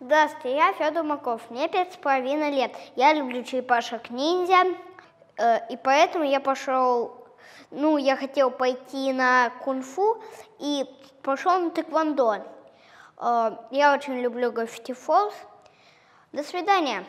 Здравствуйте, я Федор Маков, мне пять с половиной лет. Я люблю черепашек ниндзя, э, и поэтому я пошел, ну, я хотел пойти на кунг-фу и пошел на тэквондо. Э, я очень люблю граффити Фолз. До свидания.